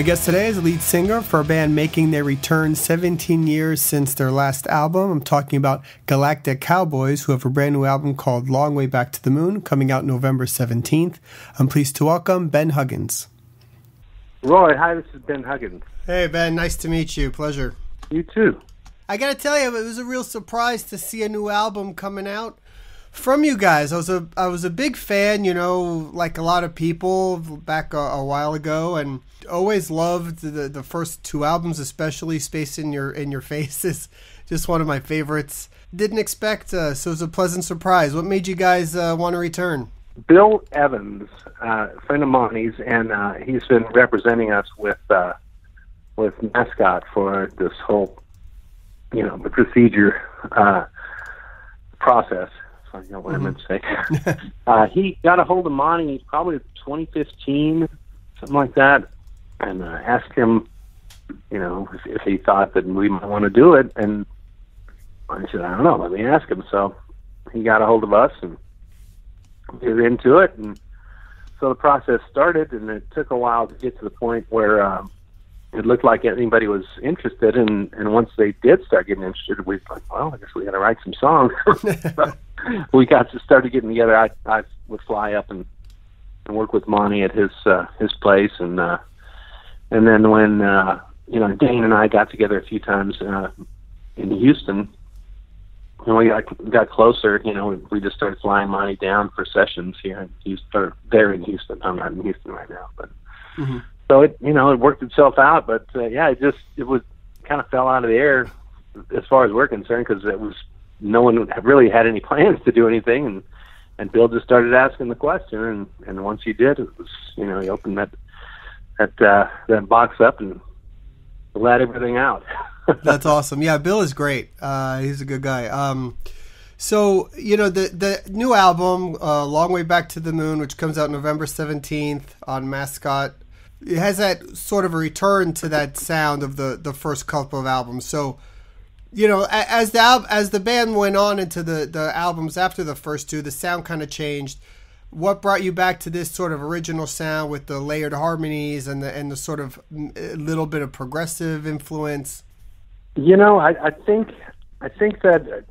My guest today is a lead singer for a band making their return 17 years since their last album. I'm talking about Galactic Cowboys, who have a brand new album called Long Way Back to the Moon, coming out November 17th. I'm pleased to welcome Ben Huggins. Roy, hi, this is Ben Huggins. Hey, Ben, nice to meet you. Pleasure. You too. I got to tell you, it was a real surprise to see a new album coming out from you guys. I was a I was a big fan, you know, like a lot of people back a, a while ago, and always loved the the first two albums, especially Space in Your in Your Face is just one of my favorites. Didn't expect, uh, so it was a pleasant surprise. What made you guys uh, want to return? Bill Evans, uh, friend of Monty's, and uh, he's been representing us with uh, with Mascot for this whole, you know, the procedure uh, process I know what mm-hmm. I meant to say. uh, he got a hold of Monty probably 2015, something like that, and uh, asked him, you know, if, if he thought that we might want to do it. And I said, I don't know, let me ask him. So he got a hold of us and we were into it. And so the process started, and it took a while to get to the point where um, it looked like anybody was interested. And, and once they did start getting interested, we thought, well, I guess we got to write some songs. we got to started getting together. I I would fly up and and work with Monty at his uh, his place, and uh, and then when uh, you know Dane and I got together a few times uh, in Houston, and we got got closer, you know, we just started flying Monty down for sessions here in Houston, or there in Houston. I'm not in Houston right now, but mm-hmm. So it you know it worked itself out. But uh, yeah, it just it was kind of fell out of the air as far as we're concerned because it was no one really had any plans to do anything, and and Bill just started asking the question, and and once he did, it was you know he opened that that uh, that box up and let everything out. That's awesome. Yeah, Bill is great. Uh, he's a good guy. Um, so you know the the new album, uh, "Long Way Back to the Moon," which comes out November seventeenth on Mascot, it has that sort of a return to that sound of the the first couple of albums. So you know, as the as the band went on into the the albums after the first two, the sound kind of changed. What brought you back to this sort of original sound with the layered harmonies and the and the sort of mm, little bit of progressive influence? You know, I, I think I think that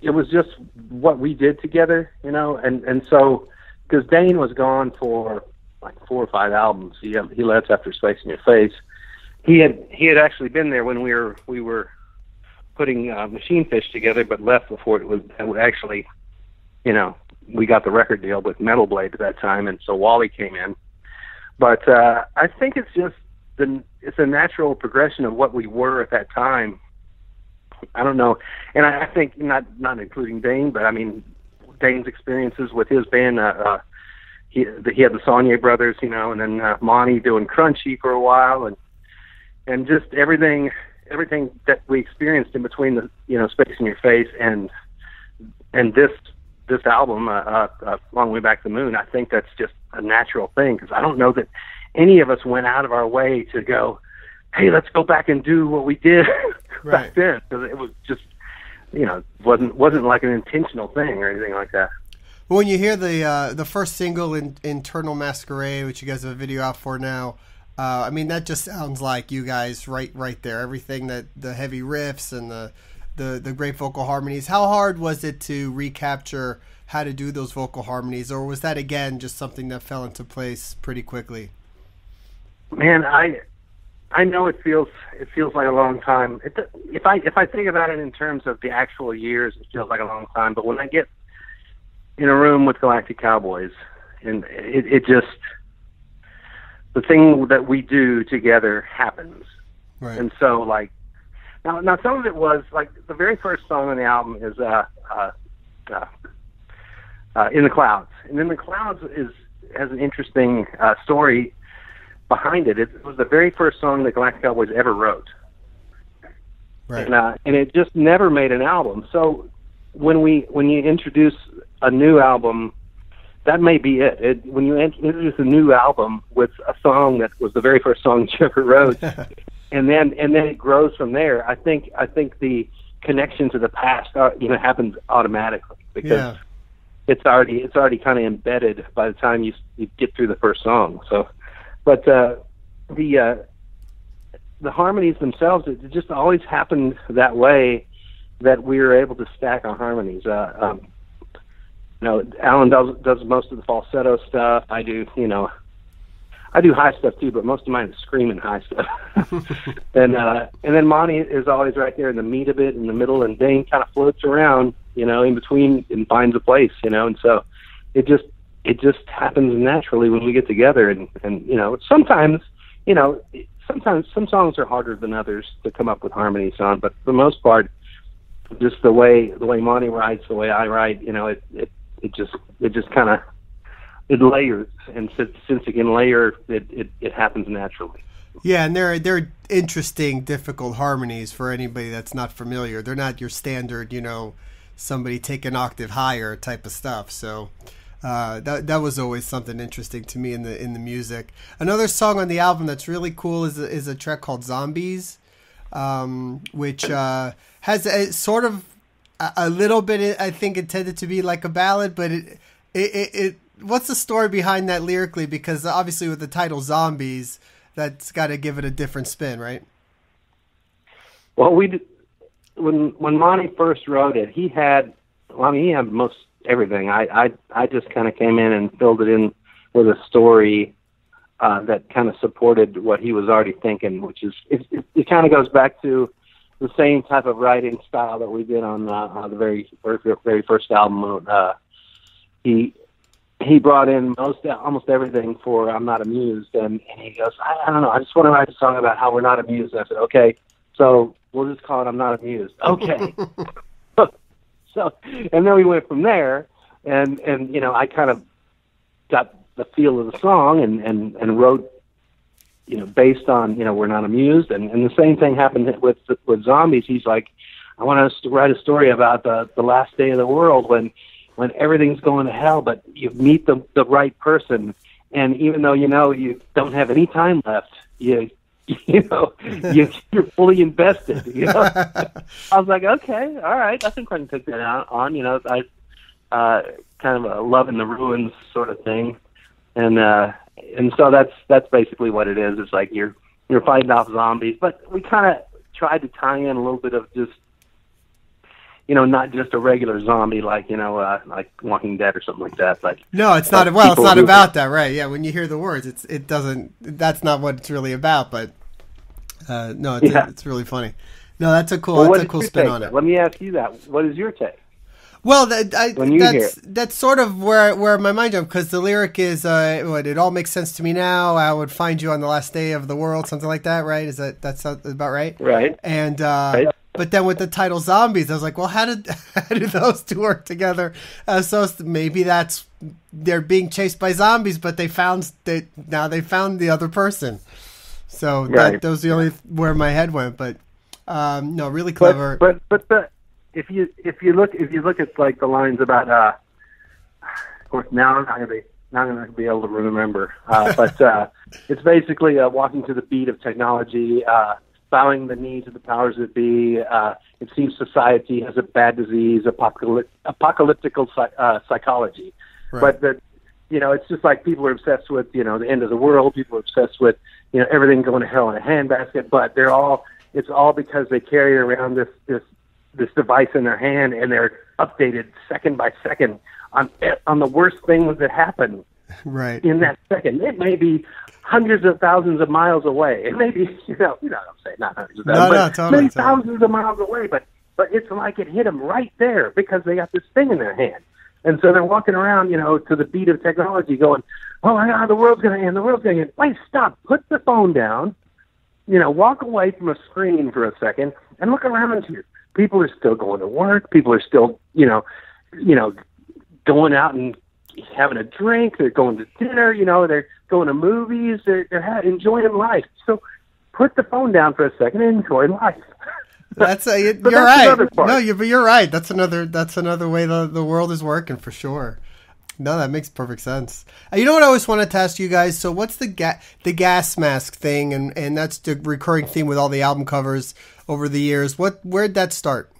it was just what we did together. You know, and and so because Dane was gone for like four or five albums, he he left after Space in Your Face. He had he had actually been there when we were we were putting uh, Machine Fish together, but left before it was actually, you know, we got the record deal with Metal Blade at that time, and so Wally came in. But uh, I think it's just the it's a natural progression of what we were at that time. I don't know, and I, I think not not including Dane, but I mean Dane's experiences with his band. Uh, uh, he he had the Sonnier brothers, you know, and then uh, Monty doing Crunchy for a while, and and just everything everything that we experienced in between the you know space in your face and and this this album, uh, uh, uh, Long Way Back to the Moon, I think that's just a natural thing because I don't know that any of us went out of our way to go, hey, let's go back and do what we did right. back then because it was just you know wasn't wasn't like an intentional thing or anything like that. When you hear the uh, the first single, in, "Internal Masquerade," which you guys have a video out for now, uh, I mean, that just sounds like you guys right right there. Everything that the heavy riffs and the the the great vocal harmonies. How hard was it to recapture how to do those vocal harmonies, or was that again just something that fell into place pretty quickly? Man, I I know it feels it feels like a long time. It, if I if I think about it in terms of the actual years, it feels like a long time. But when I get in a room with Galactic Cowboys, and it, it just the thing that we do together happens. Right. And so like now now some of it was like the very first song on the album is uh uh, uh, uh in the clouds. And in the clouds is has an interesting uh story behind it. It was the very first song that Galactic Cowboys ever wrote. Right. And, uh, and it just never made an album. So when we when you introduce a new album that may be it. it when you introduce a new album with a song that was the very first song you ever wrote, and then and then it grows from there. I think I think the connection to the past, uh, you know, happens automatically because yeah. it's already it's already kind of embedded by the time you you get through the first song. So, but uh, the uh, the harmonies themselves, it just always happened that way that we are able to stack our harmonies. Uh, um, you know, Alan does does most of the falsetto stuff. I do, you know, I do high stuff too, but most of mine is screaming high stuff. and uh, and then Monty is always right there in the meat of it, in the middle, and Dane kind of floats around, you know, in between and finds a place, you know. And so it just it just happens naturally when we get together, and and you know, sometimes, you know, sometimes some songs are harder than others to come up with harmonies on, but for the most part, just the way the way Monty writes, the way I write, you know, it it it just it just kind of it layers, and since, since it can layer, it, it, it happens naturally. Yeah, and they're they're interesting, difficult harmonies for anybody that's not familiar. They're not your standard, you know, somebody take an octave higher type of stuff. So uh, that that was always something interesting to me in the in the music. Another song on the album that's really cool is is a track called Zombies, um, which uh, has a sort of a, little bit. I think intended to be like a ballad, but it it, it, it what's the story behind that lyrically? Because obviously with the title "Zombies," that's got to give it a different spin, right? Well, we when when Monty first wrote it, he had. Well, I mean, he had most everything. I I I just kind of came in and filled it in with a story uh, that kind of supported what he was already thinking, which is it, it, it kind of goes back to the same type of writing style that we did on, uh, on the very very first album. Uh, he he brought in most almost everything for I'm not amused, and, and he goes, I, I don't know, I just want to write a song about how we're not amused. And I said, okay, so we'll just call it I'm not amused. Okay. so, and then we went from there, and and you know I kind of got the feel of the song and and and wrote you know based on you know we're not amused and and the same thing happened with with zombies he's like i want us to write a story about the the last day of the world when when everything's going to hell, but you meet the the right person, and even though you know you don't have any time left, you you know you you're fully invested. You know, I was like, okay, all right, I think I can take that on. on you know, I uh, kind of a love in the ruins sort of thing, and uh, and so that's that's basically what it is. It's like you're you're fighting off zombies, but we kind of tried to tie in a little bit of just you know, not just a regular zombie like you know, uh, like Walking Dead or something like that. But no, it's not. Well, it's not about that, right? Yeah, when you hear the words, it's it doesn't. That's not what it's really about. But uh, no, it's, yeah. it's really funny. No, that's a cool. Well, that's a cool spin take? on it. Let me ask you that. What is your take? Well, that, I, that's that's sort of where where my mind jumped because the lyric is uh, what it all makes sense to me now. I would find you on the last day of the world, something like that, right? Is that that's about right? Right. And uh, right. But then with the title zombies, I was like, well, how did how did those two work together? Uh, so maybe that's they're being chased by zombies, but they found they now they found the other person. So right. that, that was the only where my head went. But um, no, really clever. But but, but the, if you if you look if you look at like the lines about uh, of course now I'm not gonna be not gonna be able to remember, uh, but uh, it's basically uh, walking to the beat of technology. Uh, bowing the knee to the powers that be. Uh, it seems society has a bad disease, apocalypt- apocalyptical uh, psychology. Right. But that, you know, it's just like people are obsessed with, you know, the end of the world. People are obsessed with, you know, everything going to hell in a handbasket. But they're all, it's all because they carry around this this this device in their hand and they're updated second by second on on the worst things that happen right in that second. It may be hundreds of thousands of miles away. It may be, you know, you know what I'm saying, not hundreds of thousands, no, no, totally, maybe totally. thousands of miles away. But but it's like it hit them right there because they got this thing in their hand, and so they're walking around, you know, to the beat of technology, going, "Oh my God, the world's going to end! The world's going to end!" Wait, stop! Put the phone down. You know, walk away from a screen for a second and look around you. People are still going to work. People are still, you know, you know, going out and having a drink. They're going to dinner. You know, they're going to movies. They're they're ha- enjoying life. So put the phone down for a second and enjoy life. That's you're right. No, you but you're right. That's another that's another way the the world is working for sure. No, that makes perfect sense. Uh, you know what I always wanted to ask you guys? So, what's the ga- the gas mask thing, and and that's the recurring theme with all the album covers over the years. What where'd that start?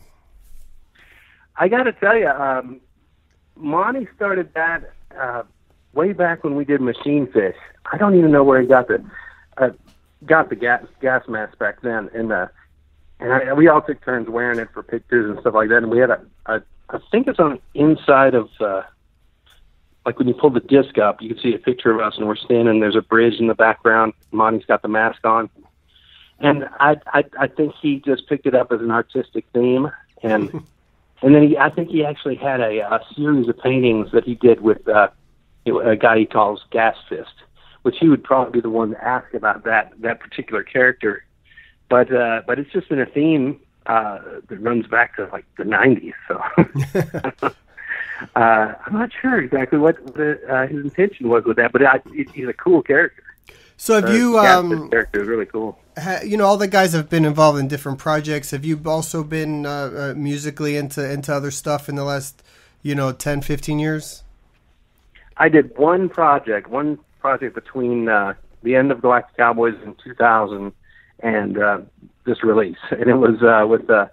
I got to tell you, um, Monty started that uh, way back when we did Machine Fish. I don't even know where he got the. Uh, got the gas gas mask back then, and uh, and I, we all took turns wearing it for pictures and stuff like that. And we had a, a I think it's on inside of uh, like when you pull the disc up, you can see a picture of us, and we're standing. There's a bridge in the background. Monty's got the mask on, and I I, I think he just picked it up as an artistic theme, and and then he I think he actually had a, a series of paintings that he did with uh, a guy he calls Gas Fist, which he would probably be the one to ask about that that particular character. But uh, but it's just been a theme uh, that runs back to like the '90s. So uh, I'm not sure exactly what the, uh, his intention was with that, but I, he's a cool character. So have Uh, you, um, character is really cool. You know, all the guys have been involved in different projects. Have you also been uh, uh, musically into into other stuff in the last, you know, 10, 15 years? I did one project, one project between uh, the end of Galactic Cowboys in 2000 and uh, this release, and it was uh, with uh,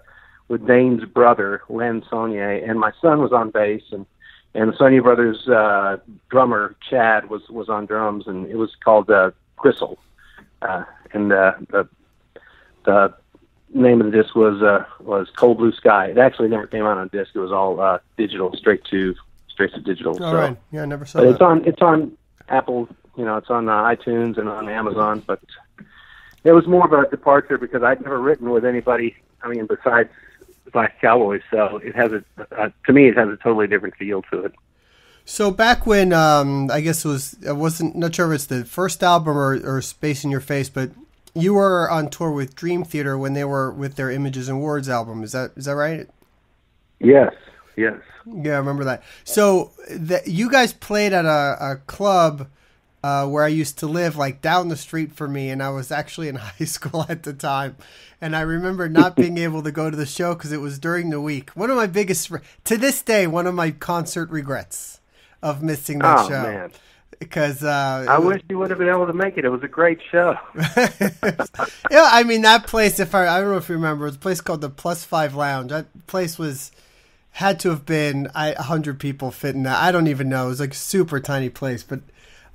with Dane's brother Len Sonnier, and my son was on bass, and and the Sonnier brothers drummer Chad was was on drums, and it was called Gristle, uh, and uh, the the name of the disc was uh, was Cold Blue Sky. It actually never came out on disc; it was all uh, digital, straight to straight to digital. All so. right. Yeah, I never saw But that. it's on it's on Apple, you know, it's on uh, iTunes and on Amazon. But it was more of a departure because I'd never written with anybody. I mean, besides Black Cowboys, so it has a uh, to me it has a totally different feel to it. So back when um, I guess it was I wasn't not sure if it's the first album or, or Space in Your Face, but you were on tour with Dream Theater when they were with their Images and Words album. Is that is that right? Yes, yes. Yeah, I remember that. So the, you guys played at a, a club uh, where I used to live, like down the street from me, and I was actually in high school at the time. And I remember not being able to go to the show because it was during the week. One of my biggest, to this day, one of my concert regrets of missing that Oh show. man, Because uh, I wish you would have been able to make it. It was a great show. yeah, I mean that place. If I, I don't know if you remember, it was a place called the Plus Five Lounge. That place was had to have been I- a hundred people fit in that. I don't even know. It was like a super tiny place, but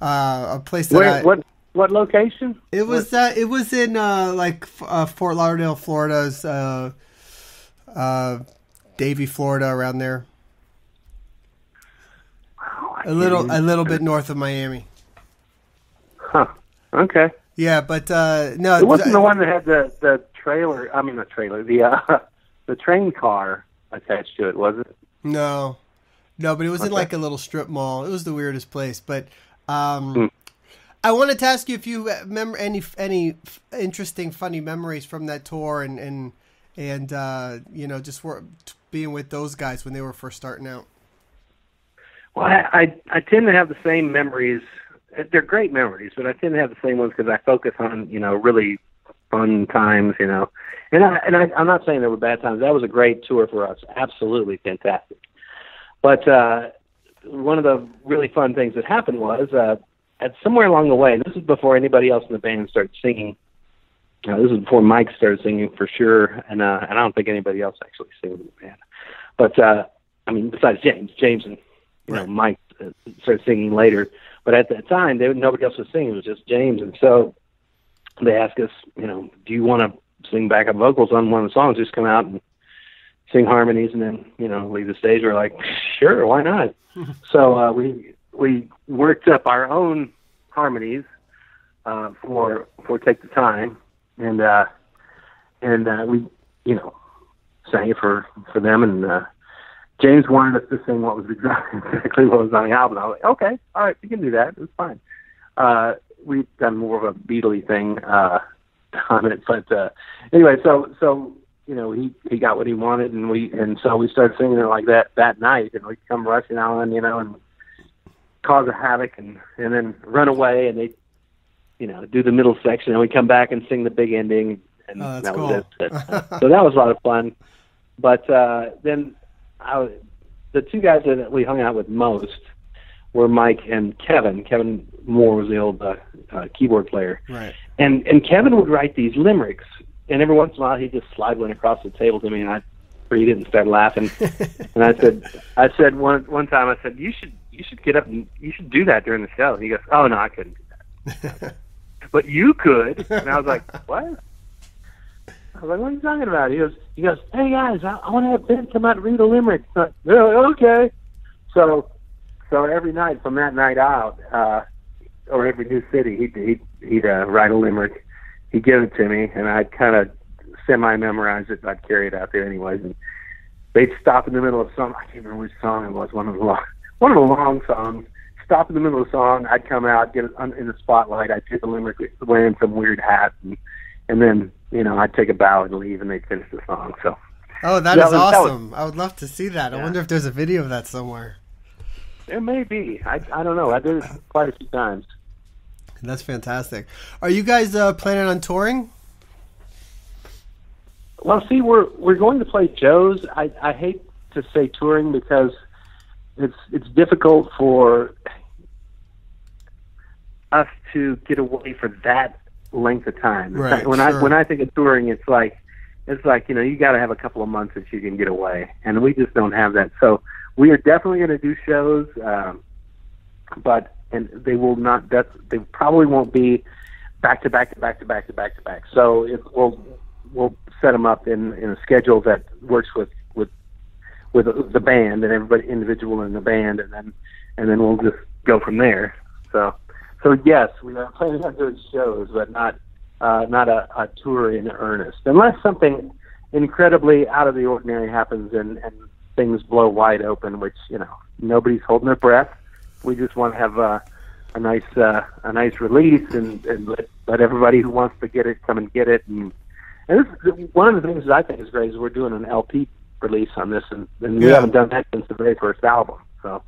uh, a place that Where I, what what location? it was. Uh, it was in uh, like uh, Fort Lauderdale, Florida's uh, uh, Davie, Florida, around there. A little, a little bit north of Miami. Huh. Okay. Yeah, but uh, no, It wasn't the one that had the the trailer. I mean, the trailer, the uh, the train car attached to it, was it? No, no, but it was in like a little strip mall. It was the weirdest place. But um, Hmm. I wanted to ask you if you remember any any f- interesting, funny memories from that tour, and and and uh, you know just wor- being with those guys when they were first starting out. Well, I, I I tend to have the same memories. They're great memories, but I tend to have the same ones because I focus on you know really fun times, you know. And I and I, I'm not saying there were bad times. That was a great tour for us, absolutely fantastic. But uh, one of the really fun things that happened was uh, at somewhere along the way. This is before anybody else in the band started singing. Uh, this is before Mike started singing for sure, and uh, and I don't think anybody else actually sings in the band. But uh, I mean, besides James, James and you know Mike uh, started singing later. But at that time, they, nobody else was singing; it was just James. And so they asked us, you know, do you want to sing backup vocals on one of the songs? Just come out and sing harmonies, and then you know leave the stage. We're like, sure, why not? so uh, we we worked up our own harmonies uh, for for take the time, and uh, and uh, we you know sang it for for them, and uh, James wanted us to sing what was exactly, exactly what was on the album. I was like, okay, all right, we can do that. It's fine. Uh, we've done more of a Beatley thing uh, on it, but uh, anyway, so so you know he he got what he wanted, and we and so we started singing it like that that night, and we'd come rushing on, you know, and cause a havoc, and and then run away, and they you know do the middle section, and we come back and sing the big ending, and Oh, that cool. was it. so that was a lot of fun. But uh, then I, was- the two guys that we hung out with most were Mike and Kevin. Kevin Moore was the old uh, uh, keyboard player, Right. and and Kevin would write these limericks, and every once in a while he'd just slide one across the table to me, and I'd read it and start laughing. and I said, I said one one time, I said, you should you should get up and you should do that during the show. And he goes, Oh no, I couldn't do that. but you could. And I was like, what? I was like, what are you talking about? He goes, he goes, hey guys, I, I want to have Ben come out and read a limerick. I'm like, yeah, okay. So, so every night from that night out, uh, or every new city, he'd he'd, he'd uh, write a limerick. He'd give it to me, and I'd kind of semi-memorize it. I'd carry it out there anyways, and they'd stop in the middle of some. I can't remember which song it was. One of the long, one of the long songs. Stop in the middle of the song. I'd come out, get it in the spotlight. I'd take the limerick, wearing some weird hat, and, and then you know I'd take a bow and leave, and they'd finish the song. So. Oh, that, that is was, awesome! That was, I would love to see that. Yeah. I wonder if there's a video of that somewhere. There may be. I I don't know. I did it quite a few times. That's fantastic. Are you guys uh, planning on touring? Well, see, we're we're going to play Joe's. I I hate to say touring because it's it's difficult for us to get away for that length of time. Right, when sure. I when I think of touring, it's like it's like you know you got to have a couple of months that you can get away, and we just don't have that. So we are definitely going to do shows, um, but and they will not. That they probably won't be back to back to back to back to back to back. So it will we'll set them up in in a schedule that works with with with the band and everybody individual in the band, and then and then we'll just go from there. So so yes, we are planning on doing shows, but not uh, not a, a tour in earnest, unless something incredibly out of the ordinary happens and and things blow wide open, which you know nobody's holding their breath. We just want to have a, a nice uh, a nice release and, and let, let everybody who wants to get it come and get it and and this is one of the things that I think is great is we're doing an LP release on this, and, and we haven't done that since the very first album. So.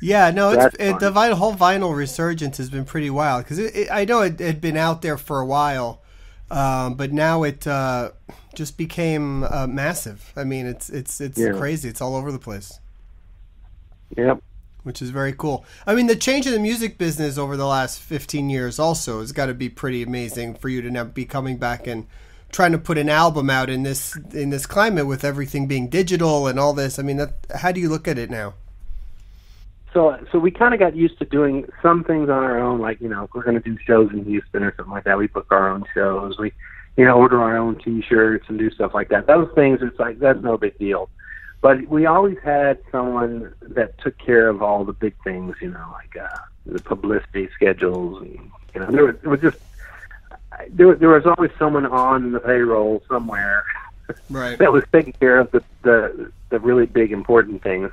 Yeah, no, it's, it, the vinyl, whole vinyl resurgence has been pretty wild because I know it had been out there for a while, um, but now it uh, just became uh, massive. I mean, it's it's it's yeah. crazy. It's all over the place. Yep. Which is very cool. I mean, the change in the music business over the last 15 years also has got to be pretty amazing for you to now be coming back and trying to put an album out in this in this climate with everything being digital and all this. I mean, that, how do you look at it now? So, so we kind of got used to doing some things on our own, like you know, if we're going to do shows in Houston or something like that. We book our own shows. We, you know, order our own T-shirts and do stuff like that. Those things, it's like that's no big deal. But we always had someone that took care of all the big things, you know, like uh, the publicity schedules, and you know, there was, it was just there, there was always someone on the payroll somewhere right. that was taking care of the, the the really big important things,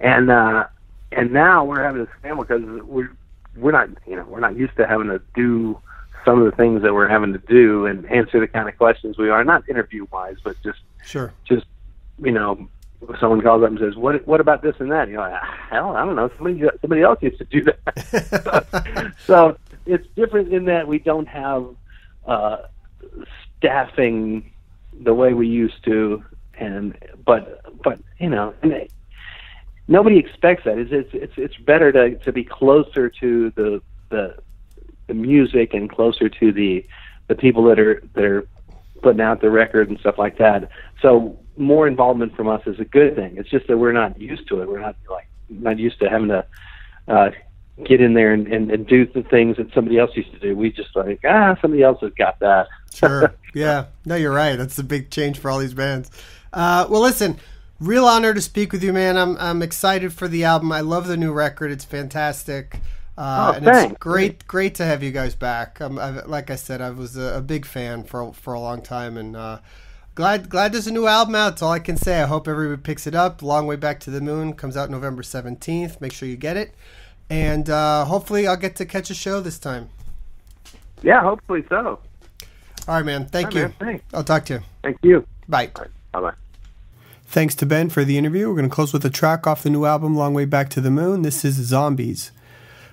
and uh, and now we're having to scramble because we're we're not you know we're not used to having to do some of the things that we're having to do and answer the kind of questions we are not interview wise but just sure. just you know someone calls up and says what what about this and that? You know like, hell I don't know. Somebody somebody else used to do that. So, so it's different in that we don't have uh, staffing the way we used to, and but but you know, it, nobody expects that. It's, it's it's it's better to to be closer to the the the music and closer to the the people that are that are putting out the record and stuff like that. So more involvement from us is a good thing. It's just that we're not used to it. We're not like not used to having to uh, get in there and, and, and do the things that somebody else used to do. We just like, ah, somebody else has got that. sure. Yeah. No, you're right. That's a big change for all these bands. Uh, well, listen, real honor to speak with you, man. I'm, I'm excited for the album. I love the new record. It's fantastic. Uh, oh, and thanks. it's great, great to have you guys back. Um, I, like I said, I was a, a, big fan for for a long time, and uh, glad glad there's a new album out. That's all I can say. I hope everybody picks it up. Long Way Back to the Moon comes out November 17th. Make sure you get it and uh, hopefully I'll get to catch a show this time. Yeah, hopefully so. All right, man. Thank you. Man, I'll talk to you. Thank you. Bye. Right, bye bye. Thanks to Ben for the interview. We're going to close with a track off the new album, Long Way Back to the Moon. This is Zombies.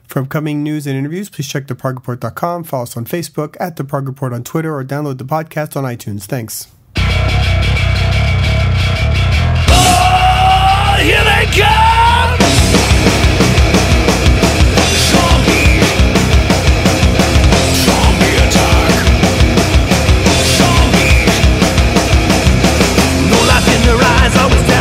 For upcoming news and interviews, please check theprogreport.com, follow us on Facebook, at The Prog Report on Twitter, or download the podcast on iTunes. Thanks. Oh, here they come! I was